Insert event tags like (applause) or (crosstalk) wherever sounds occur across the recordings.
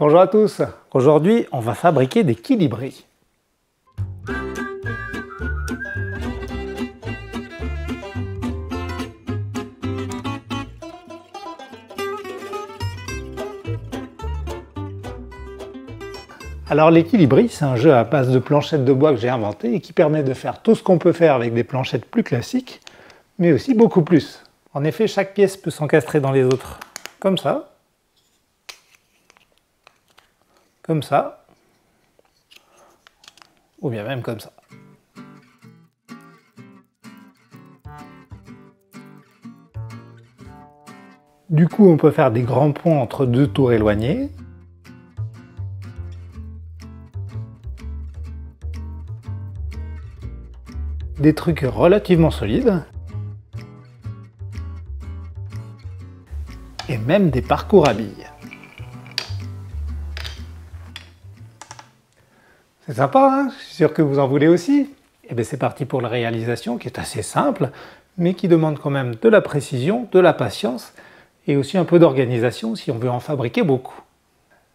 Bonjour à tous, aujourd'hui on va fabriquer des kilibris. Alors l'équilibri, c'est un jeu à base de planchettes de bois que j'ai inventé et qui permet de faire tout ce qu'on peut faire avec des planchettes plus classiques, mais aussi beaucoup plus. En effet, chaque pièce peut s'encastrer dans les autres, comme ça, comme ça, ou bien même comme ça. Du coup, on peut faire des grands ponts entre deux tours éloignées, des trucs relativement solides, et même des parcours à billes. C'est sympa, hein Je suis sûr que vous en voulez aussi. Et eh bien c'est parti pour la réalisation qui est assez simple, mais qui demande quand même de la précision, de la patience, et aussi un peu d'organisation si on veut en fabriquer beaucoup.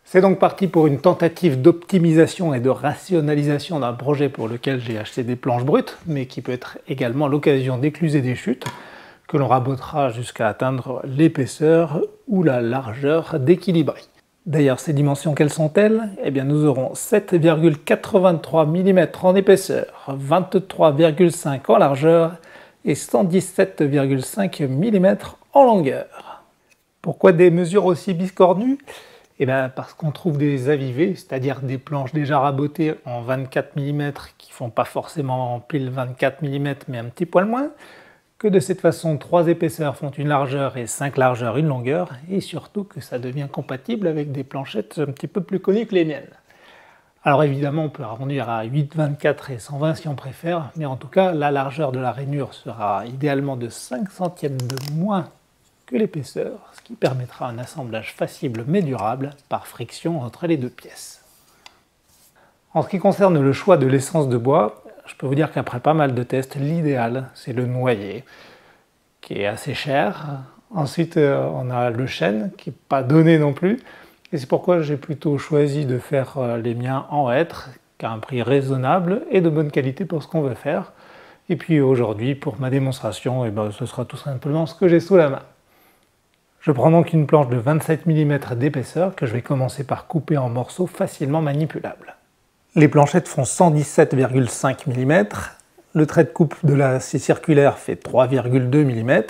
C'est donc parti pour une tentative d'optimisation et de rationalisation d'un projet pour lequel j'ai acheté des planches brutes, mais qui peut être également l'occasion d'écluser des chutes, que l'on rabotera jusqu'à atteindre l'épaisseur ou la largeur d'équilibre. D'ailleurs, ces dimensions, quelles sont-elles? Eh bien, nous aurons 7,83 mm en épaisseur, 23,5 en largeur et 117,5 mm en longueur. Pourquoi des mesures aussi biscornues? Eh bien, parce qu'on trouve des avivés, c'est-à-dire des planches déjà rabotées en 24 mm qui font pas forcément pile 24 mm mais un petit poil moins, de cette façon trois épaisseurs font une largeur et cinq largeurs une longueur, et surtout que ça devient compatible avec des planchettes un petit peu plus connues que les miennes. Alors évidemment on peut arrondir à 8, 24 et 120 si on préfère, mais en tout cas la largeur de la rainure sera idéalement de 5 centièmes de moins que l'épaisseur, ce qui permettra un assemblage facile mais durable par friction entre les deux pièces. En ce qui concerne le choix de l'essence de bois, je peux vous dire qu'après pas mal de tests, l'idéal c'est le noyer, qui est assez cher. Ensuite, euh, on a le chêne, qui n'est pas donné non plus. Et c'est pourquoi j'ai plutôt choisi de faire euh, les miens en hêtre, qui a un prix raisonnable et de bonne qualité pour ce qu'on veut faire. Et puis aujourd'hui, pour ma démonstration, eh ben, ce sera tout simplement ce que j'ai sous la main. Je prends donc une planche de 27 mm d'épaisseur que je vais commencer par couper en morceaux facilement manipulables. Les planchettes font 117,5 mm, le trait de coupe de la scie circulaire fait 3,2 mm,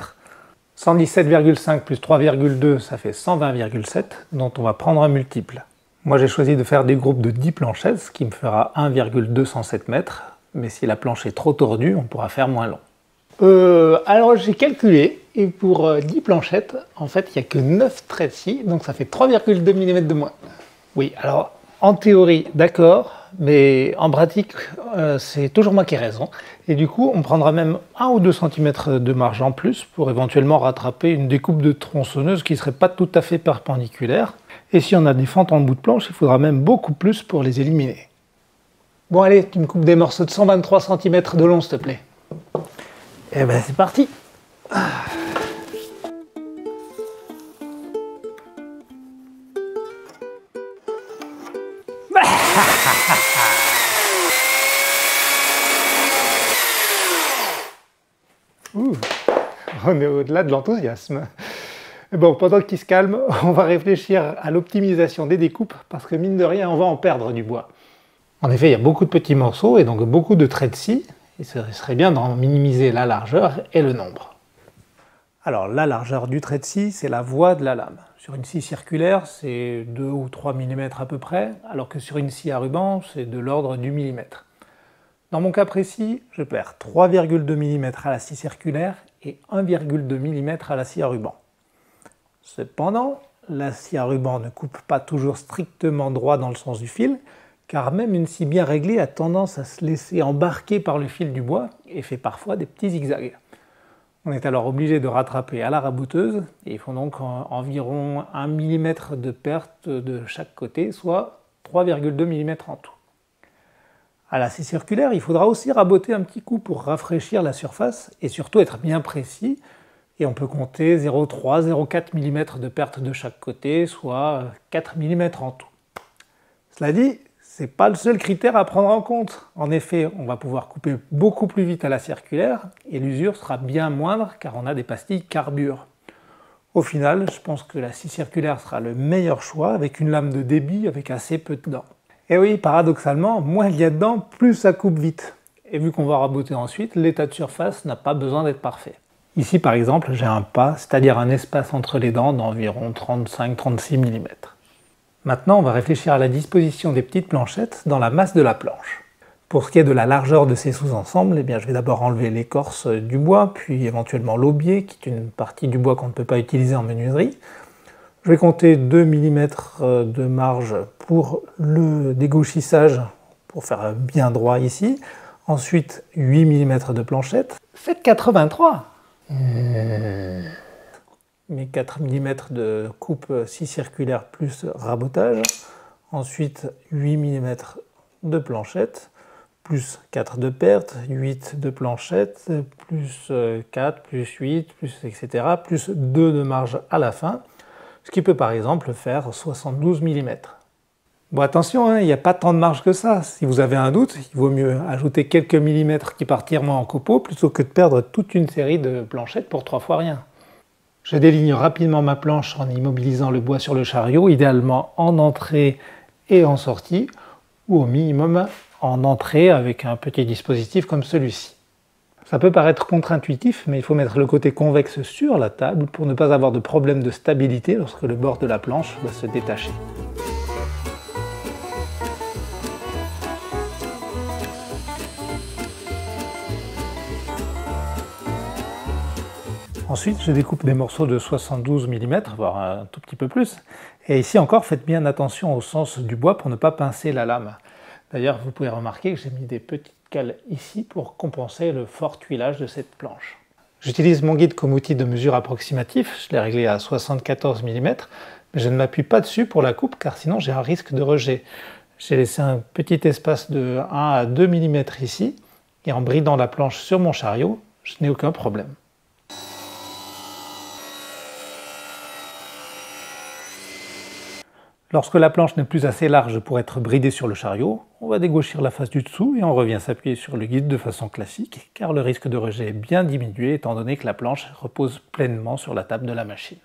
117,5 plus 3,2 ça fait 120,7 dont on va prendre un multiple. Moi j'ai choisi de faire des groupes de 10 planchettes, ce qui me fera 1,207 m, mais si la planche est trop tordue, on pourra faire moins long. Euh, alors j'ai calculé, et pour 10 euh, planchettes, en fait, il n'y a que 9 traits de scie, donc ça fait 3,2 mm de moins. Oui, alors en théorie, d'accord, mais en pratique, euh, c'est toujours moi qui ai raison. Et du coup, on prendra même 1 ou 2 cm de marge en plus pour éventuellement rattraper une découpe de tronçonneuse qui ne serait pas tout à fait perpendiculaire. Et si on a des fentes en bout de planche, il faudra même beaucoup plus pour les éliminer. Bon allez, tu me coupes des morceaux de 123 cm de long, s'il te plaît. Eh ben c'est parti (laughs) on est au-delà de l'enthousiasme. Bon, pendant qu'il se calme, on va réfléchir à l'optimisation des découpes, parce que mine de rien, on va en perdre du bois. En effet, il y a beaucoup de petits morceaux et donc beaucoup de traits de scie, et ce serait bien d'en minimiser la largeur et le nombre. Alors la largeur du trait de scie, c'est la voie de la lame. Sur une scie circulaire, c'est 2 ou 3 mm à peu près, alors que sur une scie à ruban, c'est de l'ordre du millimètre. Dans mon cas précis, je perds 3,2 mm à la scie circulaire et 1,2 mm à la scie à ruban. Cependant, la scie à ruban ne coupe pas toujours strictement droit dans le sens du fil, car même une scie bien réglée a tendance à se laisser embarquer par le fil du bois et fait parfois des petits zigzags. On est alors obligé de rattraper à la rabouteuse, et il faut donc environ 1 mm de perte de chaque côté, soit 3,2 mm en tout. À la scie circulaire, il faudra aussi raboter un petit coup pour rafraîchir la surface et surtout être bien précis, et on peut compter 0,3-0,4 mm de perte de chaque côté, soit 4 mm en tout. Cela dit, ce n'est pas le seul critère à prendre en compte. En effet, on va pouvoir couper beaucoup plus vite à la circulaire et l'usure sera bien moindre car on a des pastilles carbure. Au final, je pense que la scie circulaire sera le meilleur choix avec une lame de débit avec assez peu de dents. Et oui, paradoxalement, moins il y a de dents, plus ça coupe vite. Et vu qu'on va raboter ensuite, l'état de surface n'a pas besoin d'être parfait. Ici par exemple, j'ai un pas, c'est-à-dire un espace entre les dents d'environ 35-36 mm. Maintenant, on va réfléchir à la disposition des petites planchettes dans la masse de la planche. Pour ce qui est de la largeur de ces sous-ensembles, eh bien, je vais d'abord enlever l'écorce du bois, puis éventuellement l'aubier, qui est une partie du bois qu'on ne peut pas utiliser en menuiserie. Je vais compter 2 mm de marge pour le dégauchissage, pour faire bien droit ici. Ensuite, 8 mm de planchette. Faites 83 Mes 4 mm de coupe si circulaire plus rabotage. Ensuite, 8 mm de planchette plus 4 de perte, 8 de planchette, plus 4, plus 8, plus etc., plus 2 de marge à la fin, ce qui peut par exemple faire 72 mm. Bon attention, hein, il n'y a pas tant de marge que ça. Si vous avez un doute, il vaut mieux ajouter quelques millimètres qui partent en copeaux plutôt que de perdre toute une série de planchettes pour trois fois rien. Je déligne rapidement ma planche en immobilisant le bois sur le chariot, idéalement en entrée et en sortie, ou au minimum en entrée avec un petit dispositif comme celui-ci. Ça peut paraître contre-intuitif, mais il faut mettre le côté convexe sur la table pour ne pas avoir de problème de stabilité lorsque le bord de la planche va se détacher. Ensuite, je découpe des morceaux de 72 mm, voire un tout petit peu plus. Et ici encore, faites bien attention au sens du bois pour ne pas pincer la lame. D'ailleurs, vous pouvez remarquer que j'ai mis des petites cales ici pour compenser le fort tuilage de cette planche. J'utilise mon guide comme outil de mesure approximatif, je l'ai réglé à 74 mm, mais je ne m'appuie pas dessus pour la coupe car sinon j'ai un risque de rejet. J'ai laissé un petit espace de 1 à 2 mm ici, et en bridant la planche sur mon chariot, je n'ai aucun problème. Lorsque la planche n'est plus assez large pour être bridée sur le chariot, on va dégauchir la face du dessous et on revient s'appuyer sur le guide de façon classique, car le risque de rejet est bien diminué étant donné que la planche repose pleinement sur la table de la machine.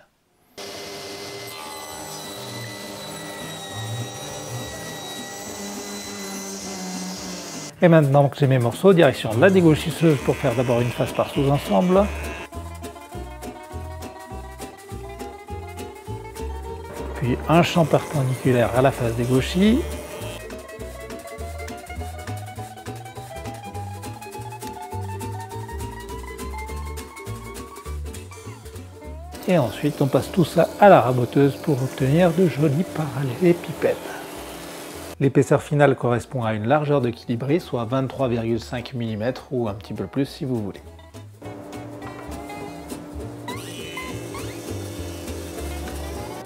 Et maintenant que j'ai mes morceaux, direction la dégauchisseuse pour faire d'abord une face par sous-ensemble, puis un champ perpendiculaire à la face des gauchis. Et ensuite on passe tout ça à la raboteuse pour obtenir de jolis parallélépipèdes. L'épaisseur finale correspond à une largeur de équilibré, soit 23,5 mm ou un petit peu plus si vous voulez.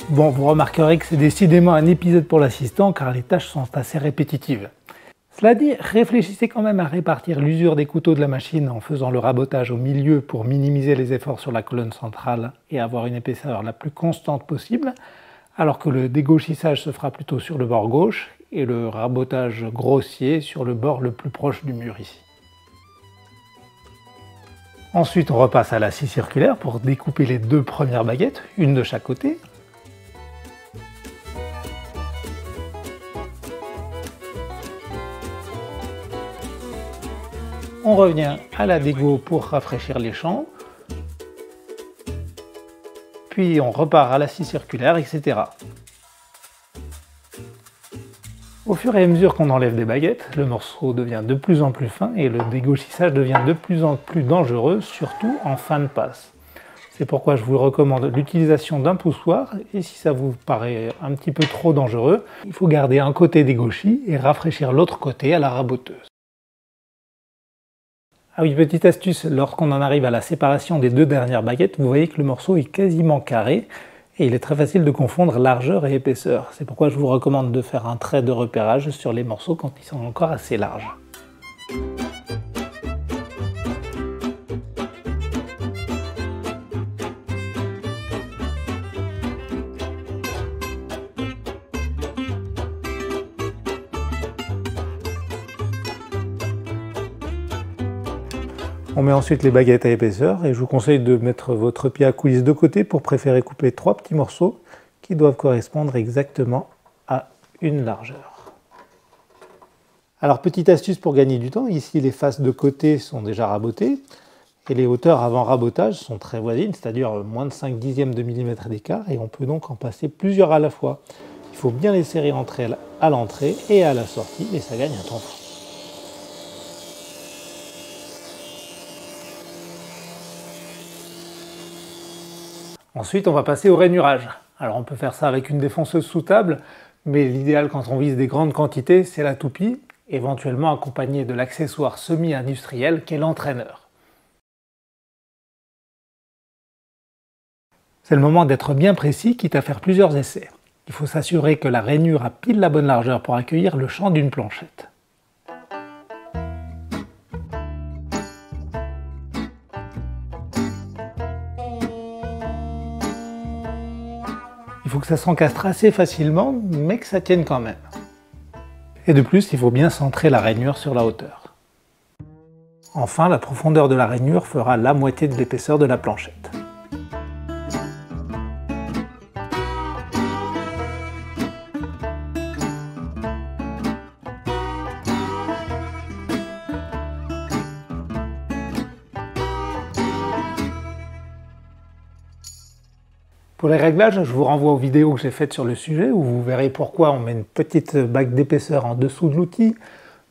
Bon, vous remarquerez que c'est décidément un épisode pour l'assistant car les tâches sont assez répétitives. Cela dit, réfléchissez quand même à répartir l'usure des couteaux de la machine en faisant le rabotage au milieu pour minimiser les efforts sur la colonne centrale et avoir une épaisseur la plus constante possible, alors que le dégauchissage se fera plutôt sur le bord gauche et le rabotage grossier sur le bord le plus proche du mur ici. Ensuite, on repasse à la scie circulaire pour découper les deux premières baguettes, une de chaque côté, On revient à la dégo pour rafraîchir les champs. Puis on repart à la scie circulaire, etc. Au fur et à mesure qu'on enlève des baguettes, le morceau devient de plus en plus fin et le dégauchissage devient de plus en plus dangereux, surtout en fin de passe. C'est pourquoi je vous recommande l'utilisation d'un poussoir et si ça vous paraît un petit peu trop dangereux, il faut garder un côté dégauchi et rafraîchir l'autre côté à la raboteuse. Ah oui, petite astuce, lorsqu'on en arrive à la séparation des deux dernières baguettes, vous voyez que le morceau est quasiment carré et il est très facile de confondre largeur et épaisseur. C'est pourquoi je vous recommande de faire un trait de repérage sur les morceaux quand ils sont encore assez larges. On met ensuite les baguettes à épaisseur et je vous conseille de mettre votre pied à coulisse de côté pour préférer couper trois petits morceaux qui doivent correspondre exactement à une largeur. Alors petite astuce pour gagner du temps, ici les faces de côté sont déjà rabotées et les hauteurs avant rabotage sont très voisines, c'est-à-dire moins de 5 dixièmes de millimètre d'écart et on peut donc en passer plusieurs à la fois. Il faut bien les serrer entre elles à l'entrée et à la sortie et ça gagne un temps fou. Ensuite, on va passer au rainurage. Alors on peut faire ça avec une défonceuse sous table, mais l'idéal quand on vise des grandes quantités, c'est la toupie, éventuellement accompagnée de l'accessoire semi-industriel qu'est l'entraîneur. C'est le moment d'être bien précis, quitte à faire plusieurs essais. Il faut s'assurer que la rainure a pile la bonne largeur pour accueillir le champ d'une planchette. Que ça s'encastre assez facilement, mais que ça tienne quand même. Et de plus, il faut bien centrer la rainure sur la hauteur. Enfin, la profondeur de la rainure fera la moitié de l'épaisseur de la planchette. Pour les réglages, je vous renvoie aux vidéos que j'ai faites sur le sujet où vous verrez pourquoi on met une petite bague d'épaisseur en dessous de l'outil,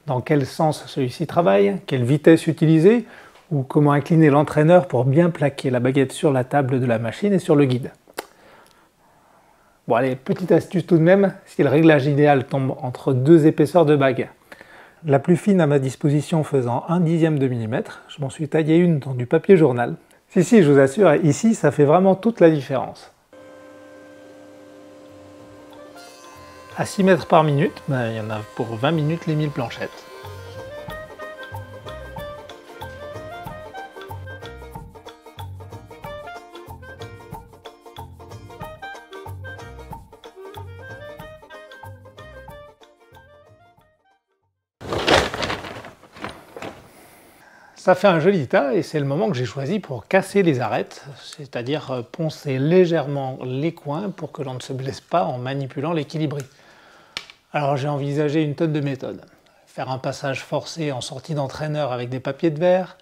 dans quel sens celui-ci travaille, quelle vitesse utiliser, ou comment incliner l'entraîneur pour bien plaquer la baguette sur la table de la machine et sur le guide. Bon allez, petite astuce tout de même, si le réglage idéal tombe entre deux épaisseurs de bague. La plus fine à ma disposition faisant un dixième de millimètre, je m'en suis taillé une dans du papier journal. Si si, je vous assure, ici ça fait vraiment toute la différence. À 6 mètres par minute, ben, il y en a pour 20 minutes les 1000 planchettes. Ça fait un joli tas et c'est le moment que j'ai choisi pour casser les arêtes, c'est-à-dire euh, poncer légèrement les coins pour que l'on ne se blesse pas en manipulant l'équilibri. Alors j'ai envisagé une tonne de méthodes. Faire un passage forcé en sortie d'entraîneur avec des papiers de verre,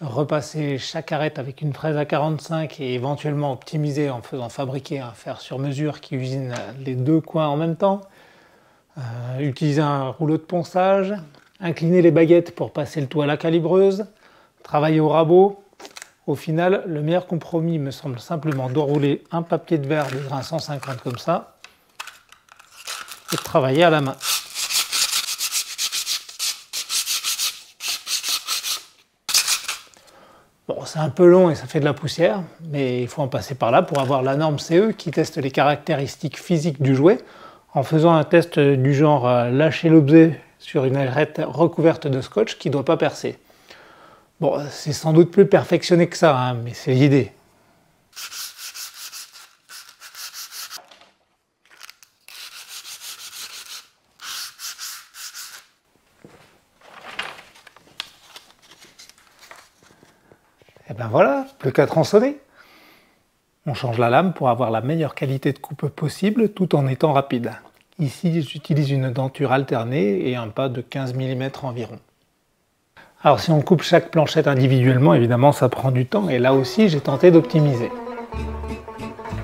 repasser chaque arête avec une fraise à 45 et éventuellement optimiser en faisant fabriquer un fer sur mesure qui usine les deux coins en même temps, euh, utiliser un rouleau de ponçage, incliner les baguettes pour passer le tout à la calibreuse, travailler au rabot. Au final, le meilleur compromis me semble simplement d'enrouler un papier de verre de grain 150 comme ça de travailler à la main. Bon, c'est un peu long et ça fait de la poussière, mais il faut en passer par là pour avoir la norme CE qui teste les caractéristiques physiques du jouet en faisant un test du genre euh, lâcher l'objet sur une arête recouverte de scotch qui ne doit pas percer. Bon, c'est sans doute plus perfectionné que ça, hein, mais c'est l'idée. Et ben voilà, plus qu'à tronçonner. On change la lame pour avoir la meilleure qualité de coupe possible tout en étant rapide. Ici, j'utilise une denture alternée et un pas de 15 mm environ. Alors si on coupe chaque planchette individuellement, évidemment ça prend du temps et là aussi j'ai tenté d'optimiser.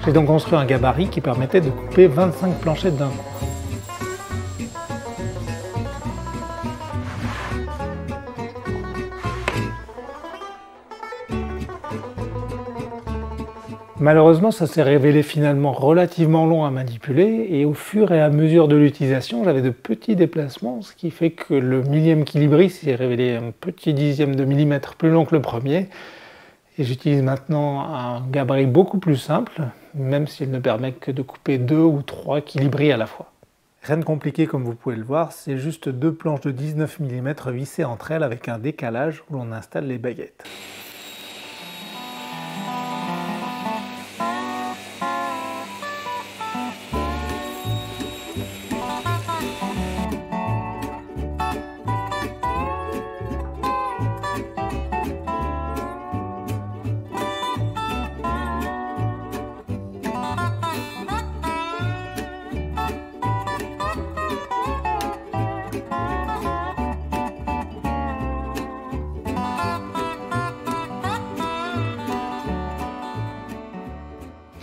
J'ai donc construit un gabarit qui permettait de couper 25 planchettes d'un coup. Malheureusement, ça s'est révélé finalement relativement long à manipuler et au fur et à mesure de l'utilisation, j'avais de petits déplacements, ce qui fait que le millième Kilibri s'est révélé un petit dixième de millimètre plus long que le premier. Et j'utilise maintenant un gabarit beaucoup plus simple, même s'il ne permet que de couper deux ou trois Kilibri à la fois. Rien de compliqué comme vous pouvez le voir, c'est juste deux planches de 19 mm vissées entre elles avec un décalage où l'on installe les baguettes.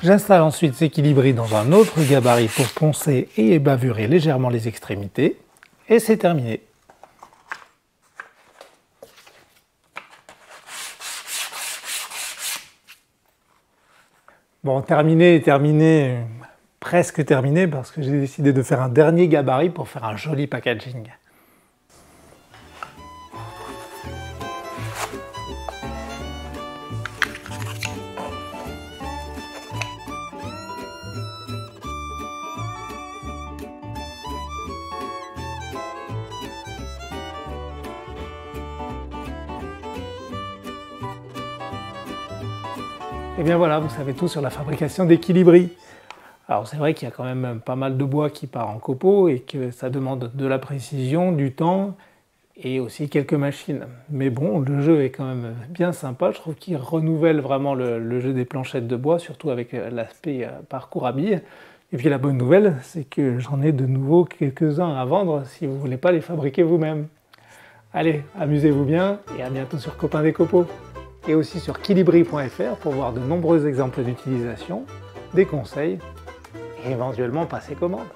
J'installe ensuite ces équilibris dans un autre gabarit pour poncer et bavurer légèrement les extrémités. Et c'est terminé. Bon, terminé, terminé, presque terminé parce que j'ai décidé de faire un dernier gabarit pour faire un joli packaging. Bien voilà, vous savez tout sur la fabrication d'équilibris. Alors c'est vrai qu'il y a quand même pas mal de bois qui part en copeaux et que ça demande de la précision, du temps et aussi quelques machines. Mais bon, le jeu est quand même bien sympa. Je trouve qu'il renouvelle vraiment le, jeu des planchettes de bois, surtout avec l'aspect euh, parcours à billes. Et puis la bonne nouvelle, c'est que j'en ai de nouveau quelques-uns à vendre si vous ne voulez pas les fabriquer vous-même. Allez, amusez-vous bien et à bientôt sur Copain des Copeaux et aussi sur Kilibri.fr pour voir de nombreux exemples d'utilisation, des conseils et éventuellement passer commande.